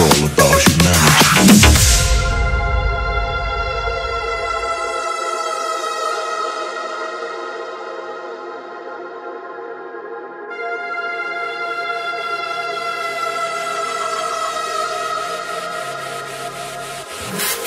it's all about humanity. you